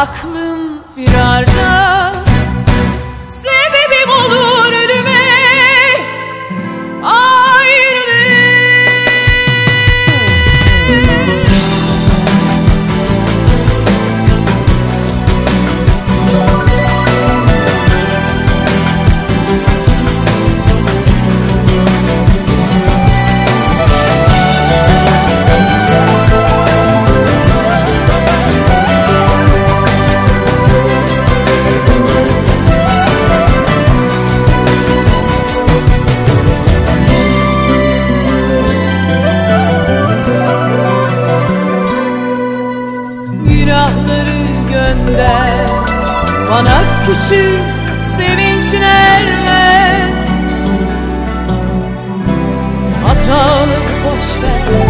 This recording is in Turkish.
Aklım firarda gönder Bana küçük sevinçler ver. Hataları boş ver